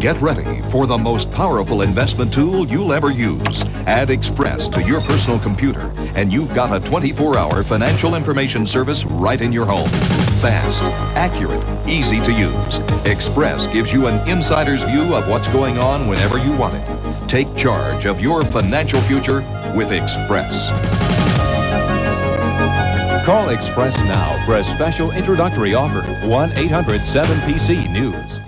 Get ready for the most powerful investment tool you'll ever use. Add X-Press to your personal computer, and you've got a 24-hour financial information service right in your home. Fast, accurate, easy to use. X-Press gives you an insider's view of what's going on whenever you want it. Take charge of your financial future with X-Press. Call X-Press now for a special introductory offer 1 800 7PC News.